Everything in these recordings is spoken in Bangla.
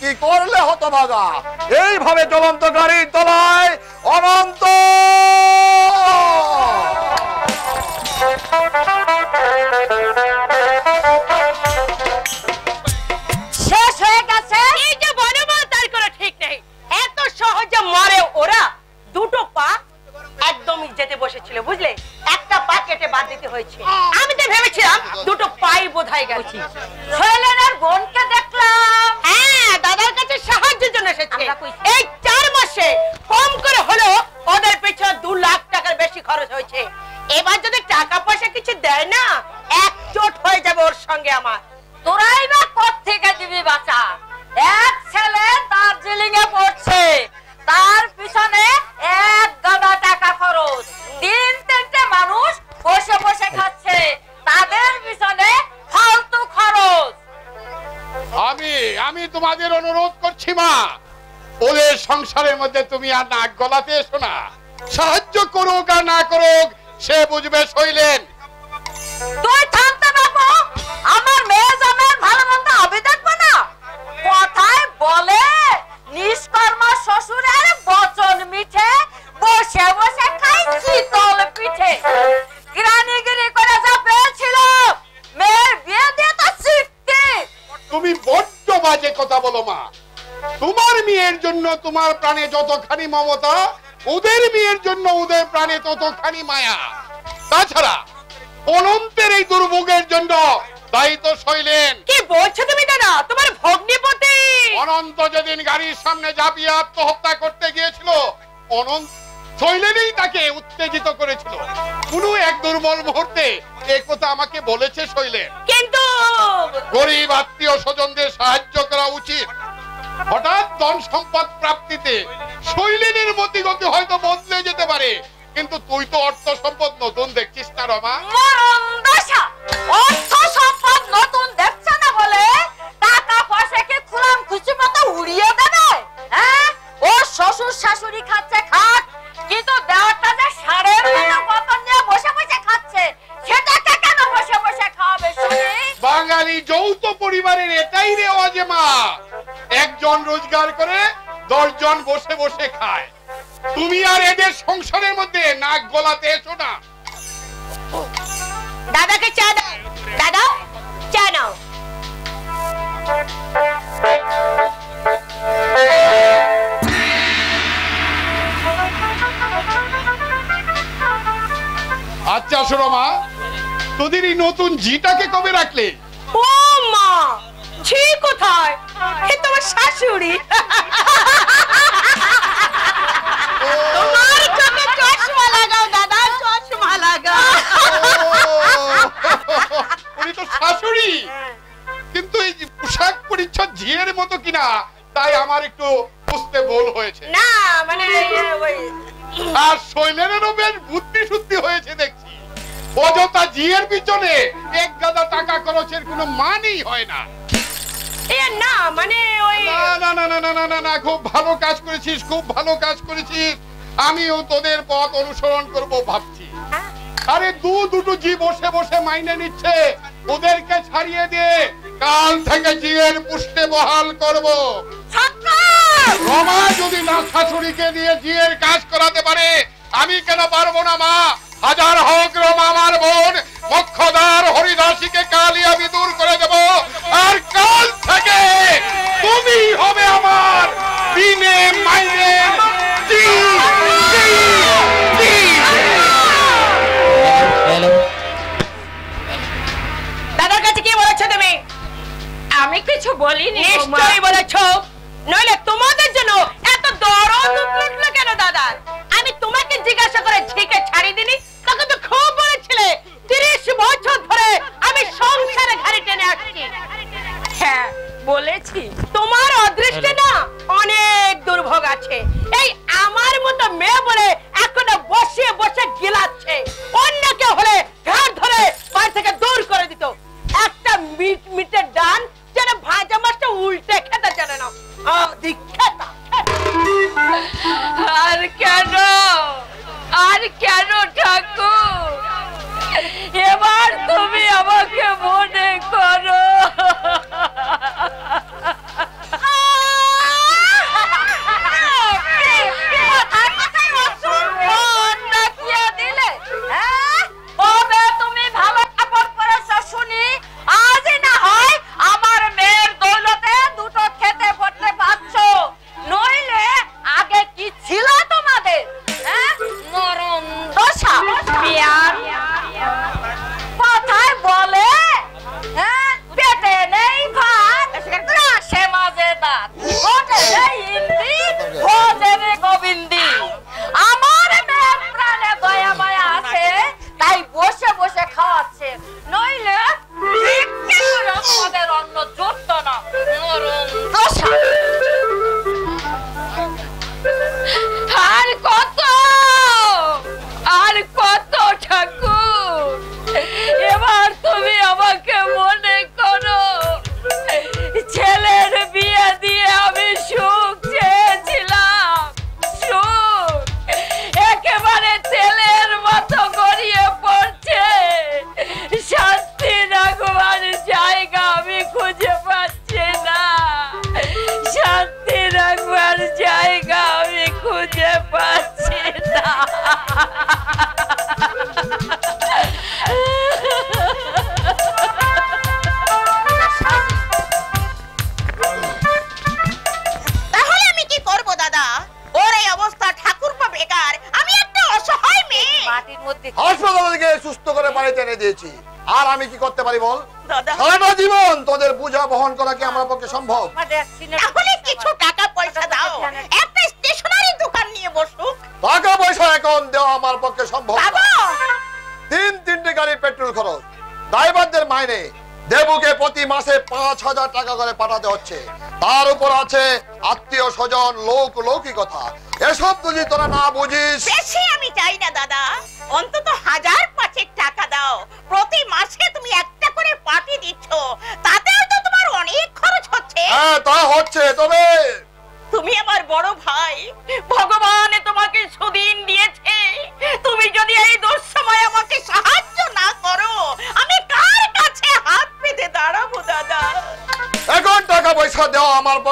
কি করলে হতো ভাগা এইভাবে জ্বলন্ত গাড়ির তলায় অনন্ত! এত সহজে মরে ওরা। দুটো পা একদমই যেতে বসেছিল, বুঝলে? একটা পা কেটে বাদ দিতে হয়েছে। আমি তো ভেবেছিলাম, দুটো পাই গেছে। দেখলাম। হ্যাঁ? সাহায্যের জন্য এসেছে? এই চার মাসে কম করে হলেও ওদের পেছনে দু লাখ টাকার বেশি খরচ হয়েছে। এবার যদি টাকা পয়সা কিছু দেয় না একজোট হয়ে যাবে ওর সঙ্গে আমার। তোরাই বা থেকে দিবি বাঁচা এক ছেলে দার্জিলিং এ পড়ছে। তার পিছনে এক গাদা টাকা খরচ। তিন তিনটে মানুষ বসে বসে খাচ্ছে। তাদের পিছনে ফালতু খরচ। আমি আমি তোমাদের অনুরোধ করছি মা ওদের সংসারের মধ্যে তুমি আর নাক গলাতে এসো না। সাহায্য করুক আর না করুক সে বুঝবে শৈলেন। তুই থামতে বাবু আমার মেয়ে ভালো মন্দ দেখব না। কথায় বলে নিষ্কর্ম শ্বশুরের বচন মিঠে বসে বসে খাই শীতল পিঠে। গ্রানিগিরি করে যা পেয়েছিল মেয়ের বিয়ে দিয়ে তো শিখতে তুমি বড্ড বাজে কথা বলো মা। তোমার মেয়ের জন্য তোমার প্রাণে যতখানি মমতা ওদের মেয়ের জন্য ওদের প্রাণে ততখানি মায়া। তাছাড়া অনন্তের এই দুর্ভোগের জন্য দায়ী তো শৈলেন। কি বলছো তুমি দাদা? তোমার ভগ্নিপতি! অনন্ত যেদিন গাড়ির সামনে ঝাঁপিয়ে আত্মহত্যা করতে গিয়েছিল অনন্ত শৈলেনই তাকে উত্তেজিত করেছিল। কোন এক দুর্বল মুহূর্তে এই কথা আমাকে বলেছে শৈলেন। কিন্তু গরিব আত্মীয় স্বজনদের সম্পদ প্রাপ্তিতে শৈলেনের মতিগতি হয়তো বদলে যেতে পারে কিন্তু তুই তো অর্থ জিটাকে কবে রাখলে? ও মা ঝি কোথায়? এ তোমার শাশুড়ি। তোমার চোখে চশমা লাগাও দাদা চশমা লাগাও। উনি তো শাশুড়ি। কিন্তু এই পোশাক পরিচ্ছদ ঝিয়ের মতো কিনা তাই আমার একটু বুঝতে ভুল হয়েছে। না মানে আর শৈলেনেরও বেশ বুদ্ধি শুদ্ধি হয়েছে দেখছি। অযথা জিয়ের পিছনে এক গাদা টাকা খরচের কোনো মানই হয় না। তোদের পথ অনুসরণ করব ভাবছি। আরে দু দুটো জি বসে বসে মাইনে নিচ্ছে। ওদেরকে ছাড়িয়ে দিয়ে কাল থেকে জিয়ের পুষ্টে বহাল করব। যদি না শাশুড়িকে দিয়ে জিয়ের কাজ করাতে পারে আমি কেন পারব না মা? হাজার হোক রমা আমার বোন। মক্ষদার হরিদাসীকে কালই আমি দূর করে দেব। আর কাল থেকে তুমি হবে আমার বল। সারাটা জীবন। তোদের বোঝা বহন করা কি আমার পক্ষে সম্ভব? তাহলে কিছু টাকা পয়সা দাও। একটা স্টেশনারি দোকান নিয়ে বসুক। টাকা পয়সা এখন দেওয়া আমার পক্ষে সম্ভব। তিন তিনটে গাড়ি পেট্রোল খরচ। ড্রাইভারদের মাইনে। দেবুকে প্রতি মাসে পাঁচ হাজার টাকা করে পাঠাতে হচ্ছে। তার উপর আছে আত্মীয় স্বজন লোক লৌকিকতা এসব যদি তোরা না বুঝিস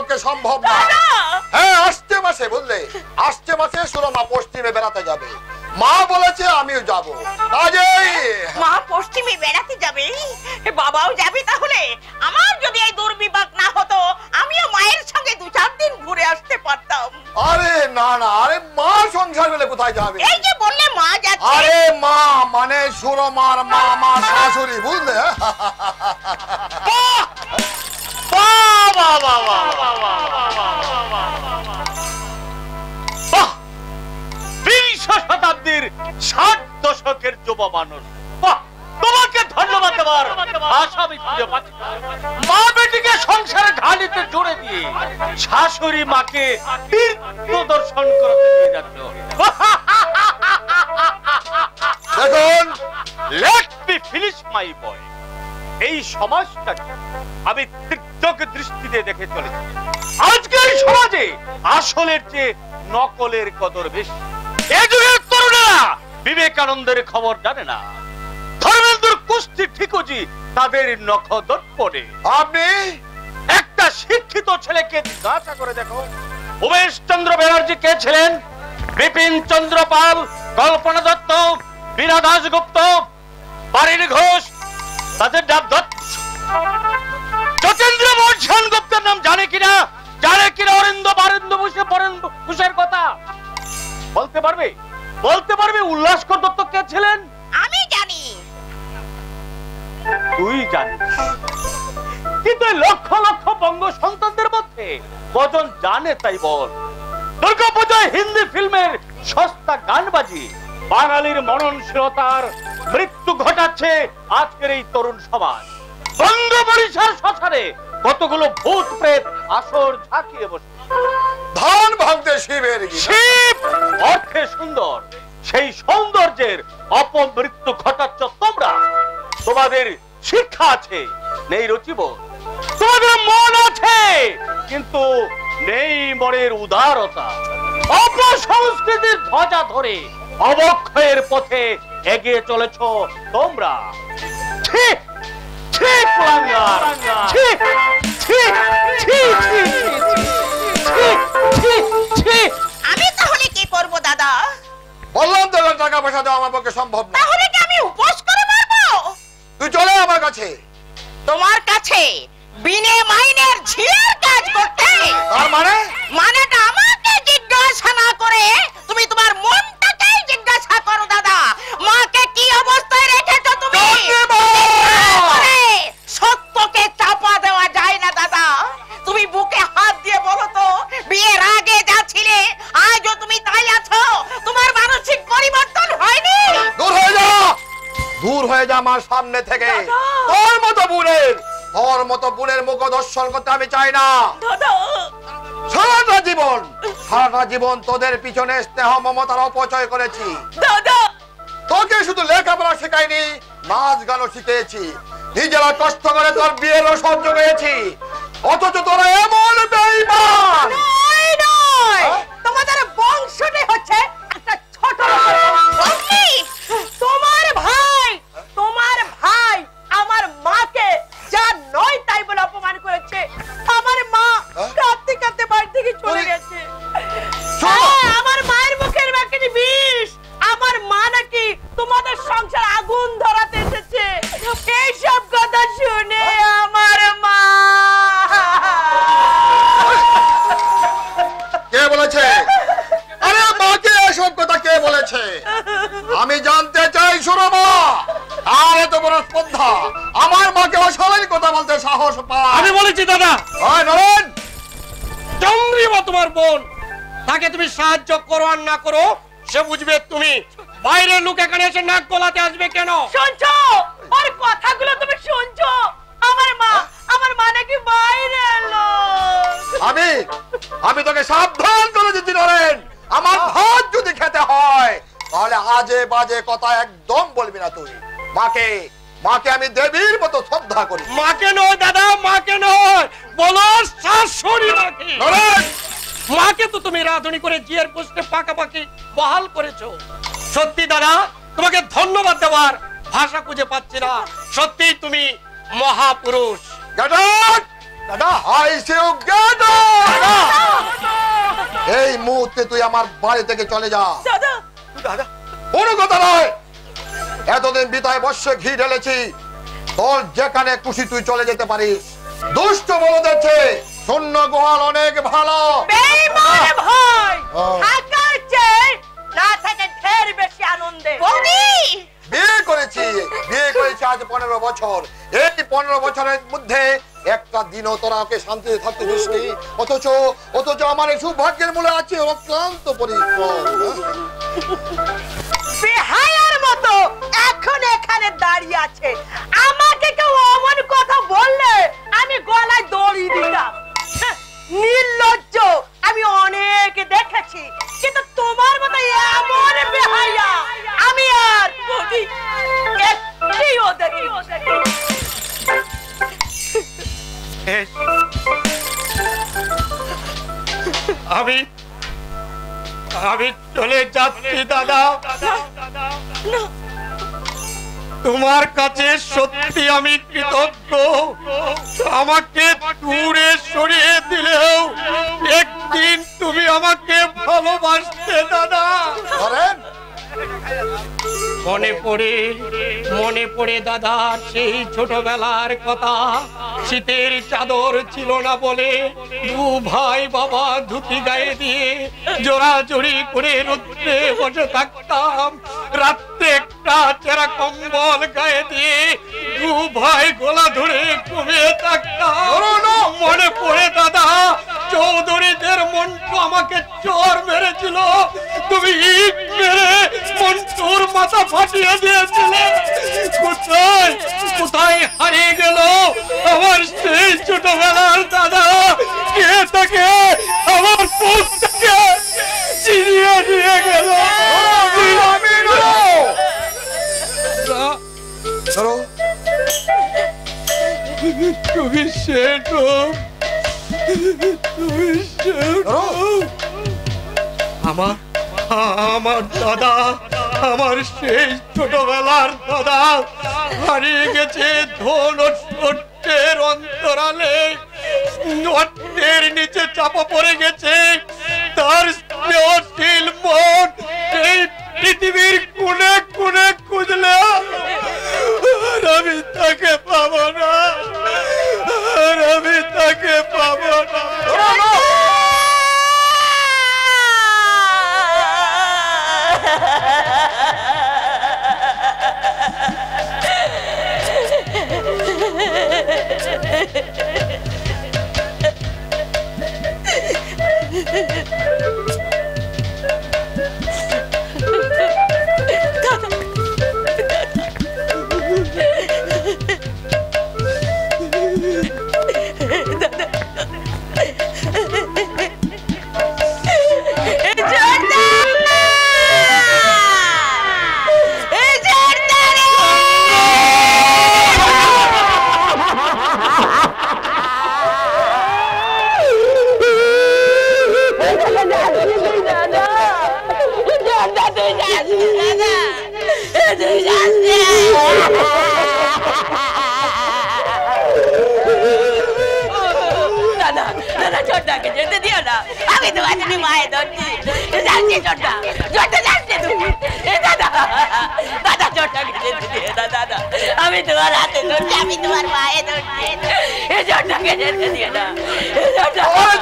পক্ষে সম্ভব না। হ্যাঁ আসছে মাসে বুঝলে? আসছে মাসে সুরমা পশ্চিমে বেড়াতে যাবে। মা বলেছে আমিও যাব। কাজেই! মা পশ্চিমে বেড়াতে যাবে? বাবাও যাবে তাহলে? আমার যদি এই দুর্বিপাক না হতো আমিও মায়ের সঙ্গে দু চার দিন ঘুরে আসতে পারতাম। আরে না না আরে মা সংসার বেলে কোথায় যাবে? এই যে বললে মা যাচ্ছে। আরে মা মানে সুরমার মা মা শাশুড়ি বুঝলে? দশকের মানুষ। তোমাকে ধন্যবাদ দেওয়ার ভাষা আমি খুঁজে পাচ্ছি মা বেটিকে সংসারে ঘানিতে জুড়ে দিয়ে শাশুড়ি মাকে তীর্থ দর্শন করতে নিয়ে যাচ্ছ। দেখুন। Let me finish my boy এই সমাজটাকে আমি তীর্থক দৃষ্টিতে দেখে চলেছি। আজকের সমাজে আসলের চেয়ে নকলের কদর বেশি। এ যুগের তরুণেরা বিবেকানন্দের খবর জানে না। ধর্মেন্দ্র কুস্তি ঠিকজি তাদের নখদর পড়ে আপনি? একটা শিক্ষিত ছেলেকে জিজ্ঞাসা করে দেখো। উমেশ চন্দ্র ব্যানার্জি কে ছিলেন? বিপিন চন্দ্র পাল কল্পনা দত্ত বীরা দাসগুপ্ত পারিন ঘোষ তাদের ডাব দত্ত। যতীন্দ্র মোহন গুপ্তের নাম জানে কিনা? জানে কিনা অরিন্দ বারিন্দ বসে পরেন ঘোষের কথা। বলতে পারবে? বলতে পারবে উল্লাসকর দত্ত কে ছিলেন? আমি জানি। তুই জানিস। কিন্তু লক্ষ লক্ষ বঙ্গ সন্তানদের মধ্যে কজন জানে তাই বল। দুর্গা পূজায় হিন্দি ফিল্মের সস্তা গান বাজি বাঙালির মননশীলতার মৃত্যু ঘটাচ্ছে আজকের এই তরুণ সমাজ। বঙ্গ পরিসর শ্মশানে কতগুলো ভূত প্রেত আসর ঝাঁকিয়ে বসে ধান ভাঙতে শিবের শিব অর্থে সুন্দর সেই সৌন্দর্যের অপমৃত্যু ঘটাচ্ছ তোমরা। তোমাদের শিক্ষা আছে নেই রচিব। তোমাদের মন আছে কিন্তু নেই মনের উদারতা। অপসংস্কৃতির ধ্বজা ধরে অবক্ষয়ের পথে এগিয়ে চলেছ তোমরা। ঠিক ঠিক ঠিক ঠিক ঠিক ঠিক আমি তাহলে কি করব দাদা? বললাম তো টাকা পয়সা দেওয়া আমার পক্ষে সম্ভব না। তাহলে কি আমি উপোস করে মারবো? তুই চলে আমার কাছে। তোমার কাছে বিনে মাইনের ঝিলের কাজ করতে। তার মানে? মানেটা আমাকে জিজ্ঞাসা সামনে থেকে। তোর মতো বুনের তোর মতো বুনের মুখ দর্শন করতে আমি চাই না। জীবন জীবন তোদের পিছনে স্নেহ মমতার অপচয় করেছি। তোকে শুধু লেখাপড়া শেখাইনি নাচ গানও শিখিয়েছি। নিজেরা কষ্ট করে তোর বিয়েরও সহ্য পেয়েছি অথচ তোরা এমন বেঈমান তুমি সাহায্য করো আর না করো সে বুঝবে তুমি। বাইরের লোক এখানে এসে নাক গলাতে আসবে কেন? শুনছো? ওর কথাগুলো তুমি শুনছো? আমার মা আমার মা নাকি বাইরে এলো আমি আমি তোকে সাবধান করে দিচ্ছি নরেন। আমার ভাত যদি খেতে হয় তাহলে আজে বাজে কথা একদম বলবি না তুই। মাকে মাকে আমি দেবীর মতো শ্রদ্ধা করি। মাকে নয় দাদা মাকে নয়। বলো শাশুড়ি মাকে। নরেন! মাকে তো তুমি রাধুনি করে জিয়ের পোস্টে পাকাপাকি বহাল করেছ। সত্যি দাদা তোমাকে ধন্যবাদ দেওয়ার ভাষা খুঁজে পাচ্ছি না। সত্যি তুমি মহাপুরুষ। দাদা হাই গেট এই মুহূর্তে তুই আমার বাড়ি থেকে চলে যা। দাদা! কোনো কথা নয়। এতদিন বিতায় বর্ষে ঘি ঢেলেছি। তোর যেখানে খুশি তুই চলে যেতে পারিস। দুষ্ট বলদের চেয়ে শূন্য গোয়াল অনেক ভালো। বেইমান ভাই! থাকার চেয়ে না থেকে ঢের বেশি আনন্দে। বৌদি! বিয়ে করেছি। বিয়ে করেছি আজ পনেরো বছর। এই পনেরো বছরের মধ্যে একটা দিনও তোরা ওকে শান্তিতে থাকতে দিসনি। অথচ অথচ আমার এই সৌভাগ্যের মূলে আছে অক্লান্ত পরিশ্রম। বেহায়ার মতো এখন এখানে দাঁড়িয়ে আছে। আমাকে কেউ অমন কথা বললে আমি গলায় দড়ি দিতাম। নির্লজ্জ। আমি অনেক দেখেছি। কিন্তু তোমার মতো এমন বেহায়া আমি আর একটিও দেখি আমি আমি চলে যাচ্ছি দাদা। তোমার কাছে সত্যি আমি কৃতজ্ঞ। একদিন তুমি আমাকে ভালোবাসতে মনে পড়ে মনে পড়ে দাদা সেই ছোটবেলার কথা। শীতের চাদর ছিল না বলে দু ভাই বাবা ধুতি গায়ে দিয়ে জোড়াজড়ি করে রুদ্রে বসে থাকতাম। রাত্রে একটা চেরা কম্বল গায়ে দিয়ে দু ভাই গোলা ধরে ঘুমিয়ে থাকতাম। মনে পড়ে দাদা চৌধুরীদের মন্টু আমাকে চোর মেরেছিল। তুমি ইট মেরে মন্টুর মাথা ফাটিয়ে দিয়েছিলে। কোথায়? কোথায় হারিয়ে গেল? আমার সেই ছোটবেলার দাদা। আমার দাদা, আমার সেই ছোটবেলার দাদা। হারিয়ে গেছে ধন সত্যের অন্তরালে। নিচে চাপা পড়ে গেছে। তার Thank you. এ ছোট্টাকে যেতে দিও না এ ছোট্টা ওরে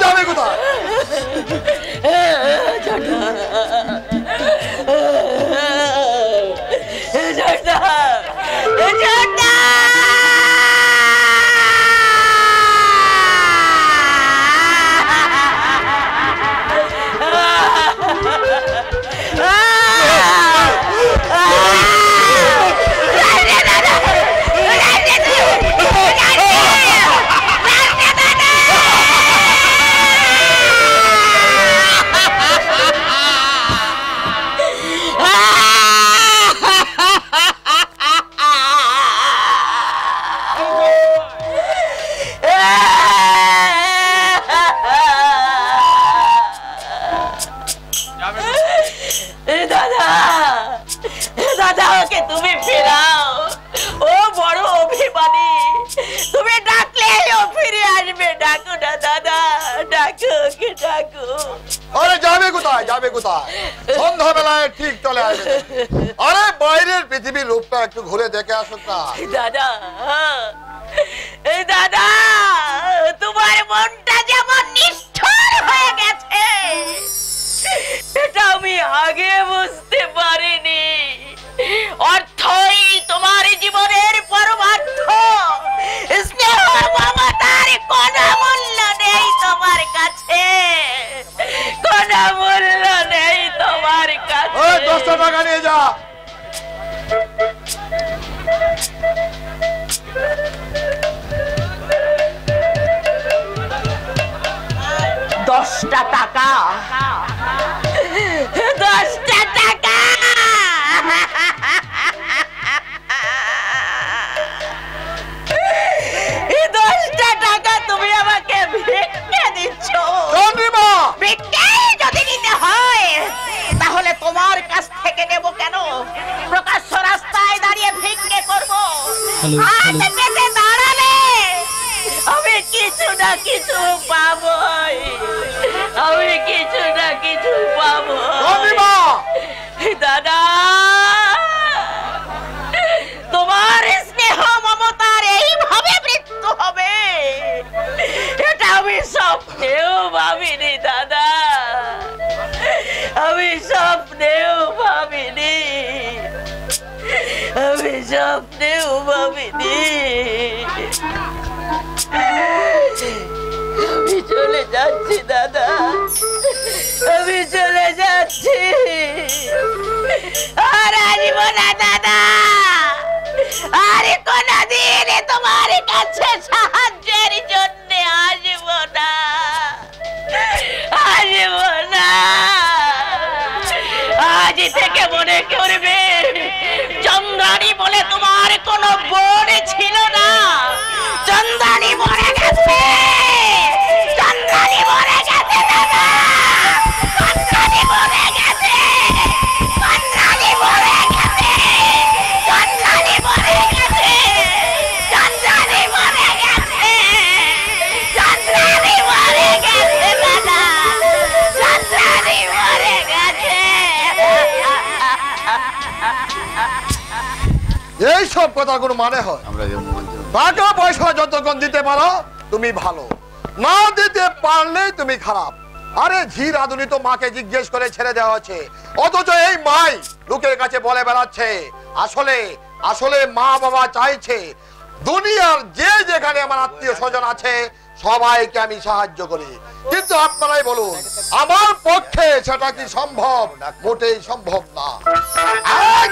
রূপটা একটু ঘুরে দেখে আসুক না দাদা দাদা তোমার মনটা যেমন নিষ্ঠুর হয়ে গেছে এটা আমি আগে বুঝতে পারিনি। অর্থই তোমার জীবনের পরমার্থ। স্নেহ মমতার কোনো মূল্য নেই তোমার কাছে। কোনো মূল্য নেই তোমার কাছে। দশটা টাকা নিয়ে যা। দশটা টাকা। দশটা টাকা। দশটা টাকা তুমি আমাকে ভিক্ষে দিচ্ছ। চন্দ্রিমা! যদি নিতে হয় তাহলে তোমার কাছ থেকে নেব কেন? হাত পেতে দাঁড়ালে আমি কিছু না কিছু পাবই। আমি কিছু না কিছু পাবো দাদা তোমার স্নেহ মমতার এইভাবে মৃত্যু হবে। এটা আমি স্বপ্নেও ভাবিনি দাদা। আমি স্বপ্নেও ভাবিনি। আমি স্বপ্নেও ভাবিনি আমি চলে যাচ্ছি দাদা। আমি চলে যাচ্ছি। আর আসব না দাদা কোনদিন তোমার কাছে সাহায্যের জন্য আসব না। আসব না। আজ থেকে মনে করবে বলে তোমার কোনো বোন ছিল না? সব কথা কোনো মানে হয় টাকা পয়সা যতক্ষণ দিতে পারো তুমি ভালো। না দিতে পারলেই তুমি খারাপ। আরে ঝি রাধুনি তো মাকে জিজ্ঞেস করে ছেড়ে দেওয়া হচ্ছে অথচ এই মাই লোকের কাছে বলে বেড়াচ্ছে আসলে আসলে মা বাবা চাইছে দুনিয়ার যে যেখানে আমার আত্মীয় স্বজন আছে সবাইকে আমি সাহায্য করি। কিন্তু আপনারাই বলুন, আমার পক্ষে সেটা কি সম্ভব? মোটেই সম্ভব না। আয়!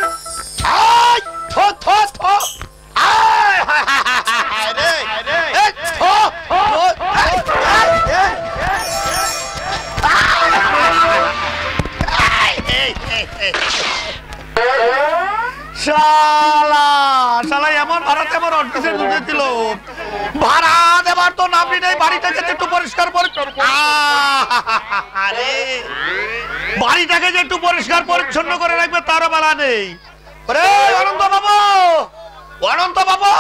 শালা শালা এমন ভাড়াতে আমার অফিসে ঢুকে দিল। ভাড়া দেবার তো নামই নেই একটু পরিষ্কার পরিচ্ছন্ন আরে বাড়িটাকে যে একটু পরিষ্কার পরিচ্ছন্ন করে রাখবে তারও বেলা নেই। রে অনন্ত বাবু অনন্ত বাবু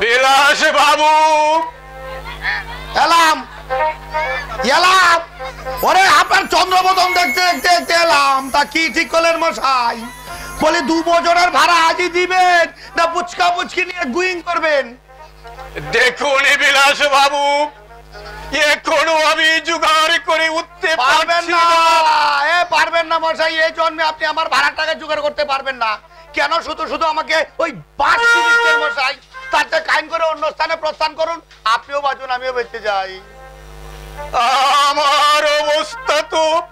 বিলাস বাবু এলাম। এলাম। ওরে আপনার চন্দ্রবোধন দেখতে দেখতে দেখতে এলাম। তা কি ঠিক করলেন মশাই? বলে দু বছরের ভাড়া আজই দিবেন না পুচকা পুচকি নিয়ে গুইং করবেন? দেখুন বিলাস বাবু এখনও আমি জোগাড় করে উঠতে পারবেন না। এ পারবেন না মশাই এই জন্মে আপনি আমার ভাড়ার টাকা জোগাড় করতে পারবেন না। কেন শুধু শুধু আমাকে ওই বাস মশাই? তার চেয়ে কাইন করে অন্য স্থানে প্রস্থান করুন আপনিও বাঁচুন আমিও বেঁচে যাই। আমার অবস্থা তো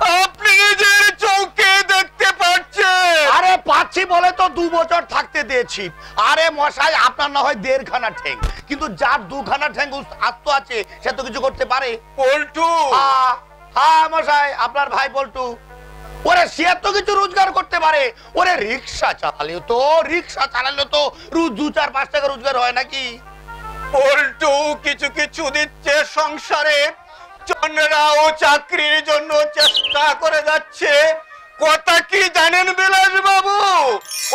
আপনি নিজের চোখে দেখতে পাচ্ছেন। আরে পাচ্ছি বলে তো দু বছর থাকতে দিয়েছি। আরে মশাই আপনার না হয় দেড়খানা ঠ্যাং। কিন্তু যার দুখানা ঠ্যাং উস- আস্ত আছে সে তো কিছু করতে পারে। পল্টু। হ্যাঁ, হ্যাঁ মশাই আপনার ভাই পল্টু। ওরে সে তো কিছু রোজগার করতে পারে। ওরে রিক্সা চালালে তো রিক্সা চালালে তো রোজ দু চার পাঁচ টাকা রোজগার হয় নাকি? পল্টু কিছু কিছু দিচ্ছে সংসারে। চন্দ্রাও চাকরির জন্য চেষ্টা করে যাচ্ছে। কথা কি জানেন বিলাস বাবু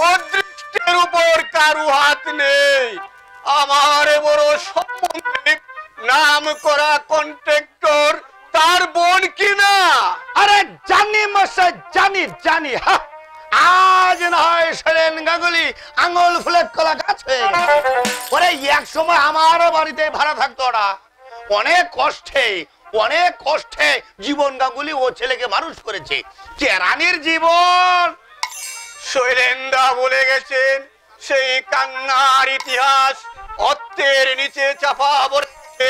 অদৃষ্টের উপর কারু হাত নেই। আমার বড় সম্বন্ধে নাম করা কন্ট্রাক্টর, তার বোন কিনা? আরে জানি মশাই, জানি জানি, হা আজ না সেরেন গাঙ্গুলি, আঙুল কলা ওরে, এক সময় আমারও বাড়িতে ভাড়া থাকতো ওরা অনেক কষ্টে অনেক কষ্টে জীবন গাঙ্গুলি ও ছেলেকে মানুষ করেছে। কেরানির জীবন। শৈলেন্দা বলে গেছেন, সেই কান্নার ইতিহাস অত্তের নিচে চাপা পড়েছে।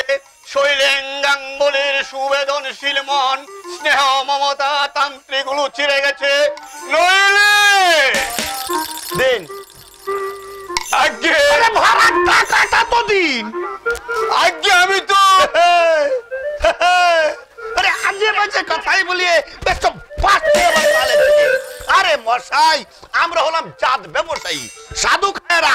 শৈলেঙ্গাঙ্গলের সুবেদনশীল মন স্নেহ মমতা তান্ত্রিকগুলো ছিঁড়ে গেছে। নইলে দিন। আগে ভাড়ার টাকাটা তো দিন। আগে আমি তো আরে আজে বাজে কথাই বলিয়ে বেশ বাঁচতে আরে মশাই আমরা হলাম জাত ব্যবসায়ী। সাধু খায়রা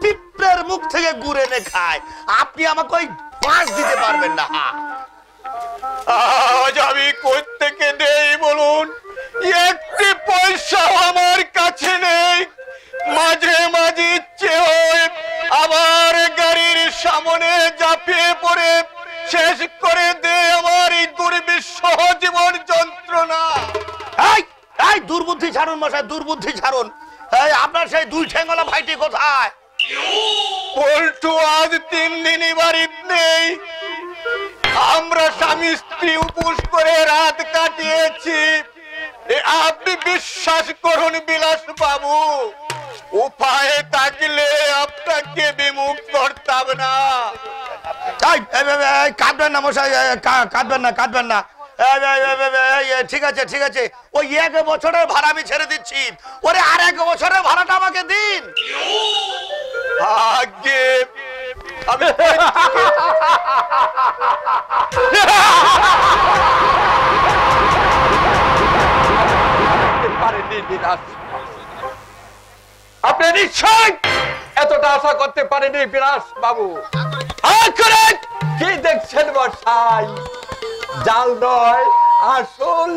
পিঁপড়ের মুখ থেকে গুড় এনে খায়। আপনি আমাকে ওই পাঁচ দিতে পারবেন না। আজ আমি থেকে দেই বলুন? একটি পয়সা আমার কাছে নেই। মাঝে মাঝে ইচ্ছে হয় আবার গাড়ির সামনে ঝাঁপিয়ে পড়ে। শেষ করে দে আমার এই দুর্বিষহ জীবন যন্ত্রণা। এই এই, দুর্বুদ্ধি ছাড়ুন মশাই, দুর্বুদ্ধি ছাড়ুন। এই, আপনার সেই দুই ঠেঙ্গলা ভাইটি কোথায়? পল্টু আজ তিন দিনই বাড়িতে নেই। আমরা স্বামী স্ত্রী উপোস করে রাত কাটিয়েছি। আপনি বিশ্বাস করুন বিলাস বাবু উপায়ে থাকলে আপনাকে বিমুখ করতাম না। কাঁদবেন না মশাই কাঁদবেন না কাঁদবেন না। এই, এই, এই, ঠিক আছে ঠিক আছে। ওই এক বছরের ভাড়া আমি ছেড়ে দিচ্ছি। ওরে আর এক বছরের ভাড়াটা আমাকে দিন। আগে আমি আপনি নিশ্চয় এতটা আশা করতে পারেনি বিনাশ বাবু। কি দেখছেন বসাই জাল নয়, আসল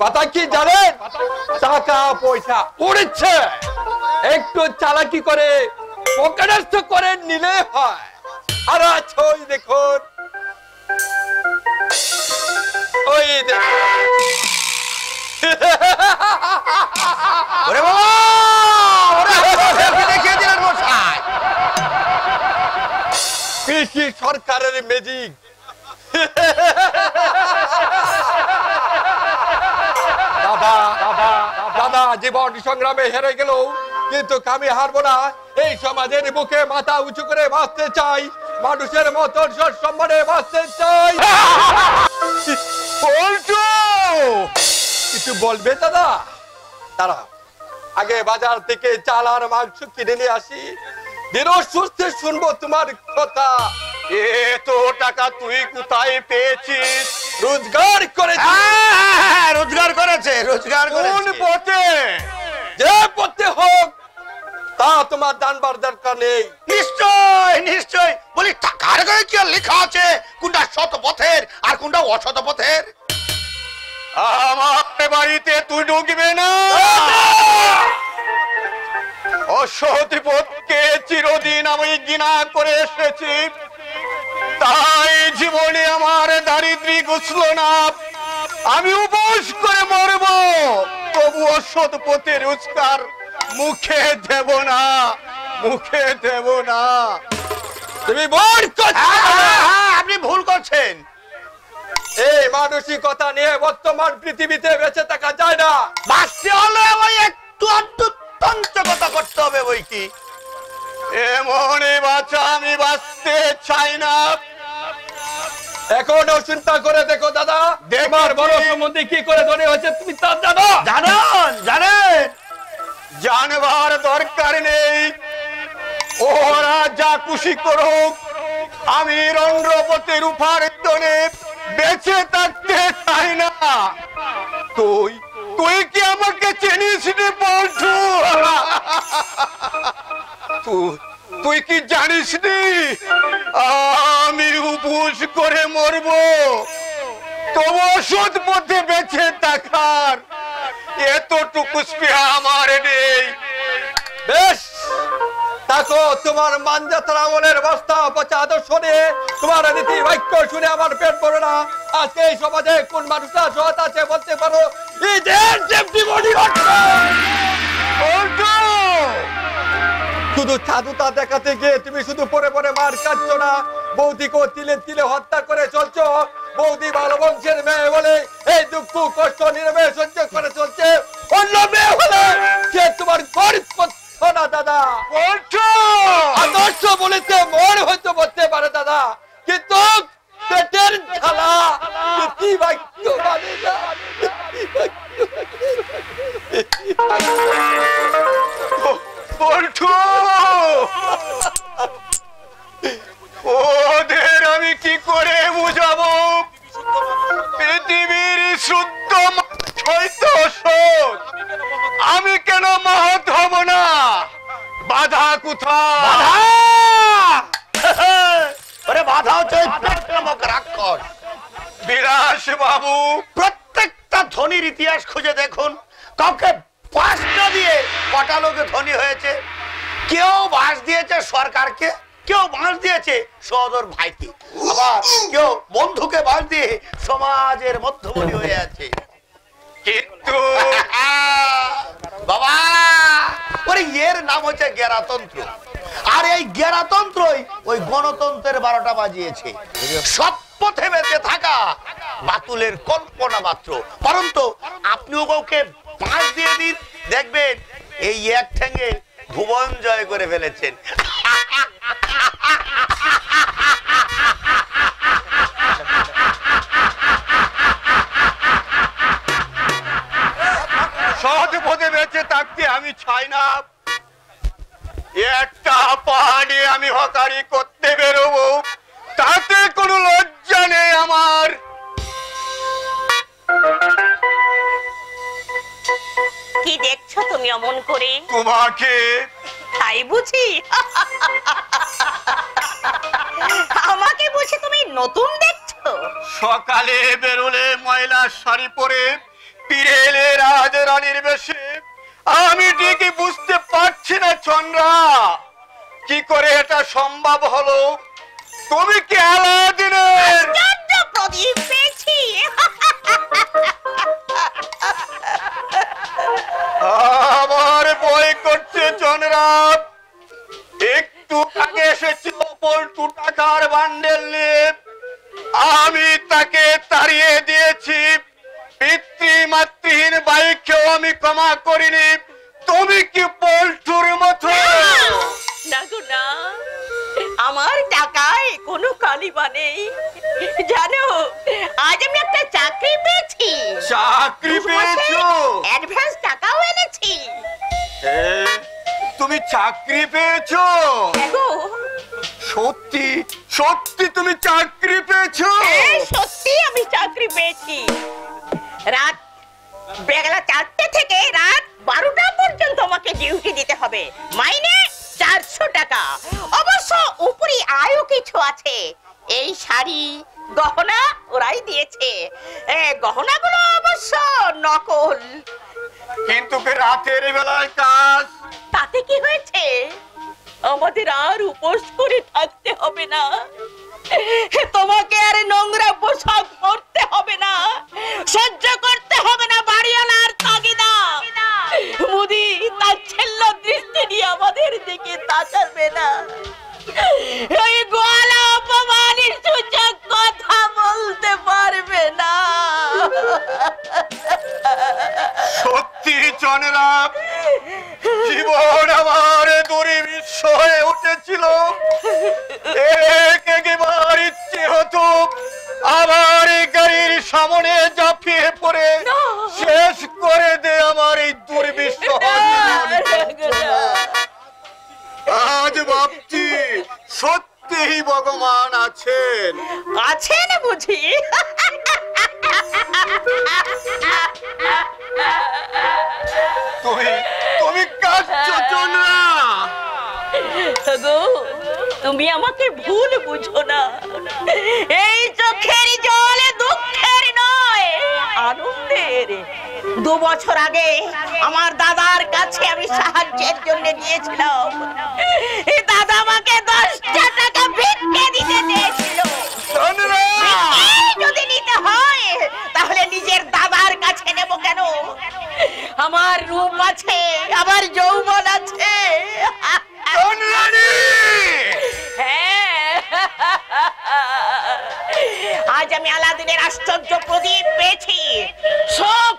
কথা কি জানেন? টাকা, পয়সা উড়ছে। একটু চালাকি করে করে নিলে হয়। আর দেখুন। ওই সরকারের ম্যাজিক দাদা দাদা দাদা জীবন সংগ্রামে হেরে গেল কিন্তু আমি হারবো না। এই সমাজের বুকে মাথা উঁচু করে বাঁচতে চাই। মানুষের মতন সম্মানে বাঁচতে চাই। কিছু বলবে দাদা? দাঁড়া আগে বাজার থেকে চাল আর মাংস কিনে নিয়ে আসি। দিন সুস্থে শুনব তোমার কথা। এত টাকা তুই কোথায় পেয়েছিস? রোজগার করেছি হ্যাঁ, হ্যাঁ, হ্যাঁ, রোজগার করেছে রোজগার কোন পথে? যে পথে হোক তা তোমার জানবার দরকার নেই। নিশ্চয় নিশ্চয়। বলি টাকার গায়ে কি লেখা আছে? কোনটা শত পথের আর কোনটা অশত পথের? আমার বাড়িতে তুই ঢুকবে না অসতিপথকে চিরদিন আমি ঘৃণা করে এসেছি। তাই জীবনে আমার দারিদ্রী ঘুষল না। আমি উপোস করে মরব। তবু অসৎ পথের উস্কার মুখে দেব না। মুখে দেব না। তুমি বল হ্যাঁ, হ্যাঁ, হ্যাঁ, আপনি ভুল করছেন। এই মানসিকতা নিয়ে বর্তমান পৃথিবীতে বেঁচে থাকা যায় না। বাঁচতে হলে ওই একটু আধটু তঞ্চকতা করতে হবে বই কি এমনই বাচ্চা আমি বাঁচতে চাই না। এখনও চিন্তা করে দেখো দাদা। দেখেছি। বড় সম্বন্ধে কি করে ধরে হয়েছে তুমি তা জানো? জানেন জানেন। জানবার দরকার নেই। ওরা যা খুশি করুক আমি রন্ধ্রপথের উপার্জনে বেঁচে থাকতে চাই না। তুই তুই কি আমাকে চিনিস রে তুই কি জানিস নি? আমি উপোস করে মরবো। তবু ওষুধ পথে বেঁচে থাকার এতটুকু স্পৃহা আমার নেই। বেশ তাকো তোমার মানযাত্রা আমলের বস্তা পচা আদর্শ নিয়ে তোমার নীতি বাক্য শুনে আমার পেট পড়ে না। আজকে এই সমাজে কোন মানুষটা সৎ আছে বলতে পারো? শুধু সাধুতা দেখাতে গিয়ে তুমি শুধু পরে পরে মার কাটছ না। বৌদিকে তিলে তিলে হত্যা করে চলছো। বৌদি ভালো বংশের মেয়ে বলে এই দুঃখ, কষ্ট, নিরবে সহ্য করে চলছে। অন্য মেয়ে হলে সে তোমার গরিব না দাদা? আদর্শ বলেছে মন হয়তো বলতে পারে দাদা। কিন্তু পেটের ঝালা বাক্য মানে না ওদের আমি কি করে বুঝাবো? বাধা! ওরে বাধা হচ্ছে নামক রাক্ষস। বিলাস বাবু। প্রত্যেকটা ধনির ইতিহাস খুঁজে দেখুন। কাউকে পাঁচটা দিয়ে কটা লোকে ধনী হয়েছে কেউ বাস দিয়েছে সরকারকে কেউ বাস দিয়েছে সদর ভাইকে। আবার কেউ বন্ধুকে বাস দিয়ে সমাজের মধ্যমণি হয়ে আছে। কিন্তু বাবা! ওরে এর নাম হচ্ছে গেরাতন্ত্র আর এই গেরাতন্ত্রই ওই গণতন্ত্রের বারোটা বাজিয়েছে। সব পথে বেঁচে থাকা বাতুলের কল্পনা মাত্র। পরন্তু আপনিও কাউকে পাঁচ দিয়ে দিন, দেখবেন এই এক ঠ্যাঙ্গে ভুবন জয় করে ফেলেছেন। সহজ পদে বেঁচে থাকতে আমি ছাই না। একটা পাহাড়ে আমি হকারি করতে বেরোবো। তাতে কোনো লজ্জা নেই আমার। কি দেখছ তুমি অমন করে? তোমাকে তাই বুঝি? আমাকে বুঝি তুমি নতুন দেখছ? সকালে বেরোলে ময়লা শাড়ি পরে ফিরে এলে রাজরানীর বেশে আমি ঠিকই বুঝতে পারছি না চন্দ্রা। কি করে এটা সম্ভব হলো? তুমি কি আলাদিনের? প্রদীপ পেয়েছি। আমার ভয় করছে চন্দ্রাব আর উপোস করে থাকতে হবে না। তোমাকে আর নোংরা পোশাক পরতে হবে না। সহ্য করতে হবে না বাড়িওয়ালার তাগিদা। মুদি, তার ছেল্ল দৃষ্টি নিয়ে আমাদের দিকে তাকাবে না। এই গোয়ালা অপমানের সূচক কথা বলতে পারবে না। সত্যি চনরাম জীবন আমার দুর্বিশ্ব হয়ে উঠেছিল। এক একবার ইচ্ছে হতো আমার এই গাড়ির সামনে ঝাঁপিয়ে পড়ে। শেষ করে দে আমার এই দুর্বিশ্ব আজ ভাবছি সত্যিই ভগবান আছেন। আছেন বুঝি? তুমি তুমি কাঁদছো চন্দ্রা গো তুমি আমাকে ভুল বুঝো না। এই চোখের জলে দুঃখের নয় আনন্দের। দু বছর আগে আমার দাদার কাছে আমি সাহায্যের জন্য গিয়েছিলাম। দাদা আমাকে দশটা টাকা ভিক্ষে দিতে চেয়েছিল। আমার রূপ আছে আমার যৌবন আছে। হ্যাঁ। আজ আমি আলাদিনের আশ্চর্য প্রদীপ পেয়েছি। সব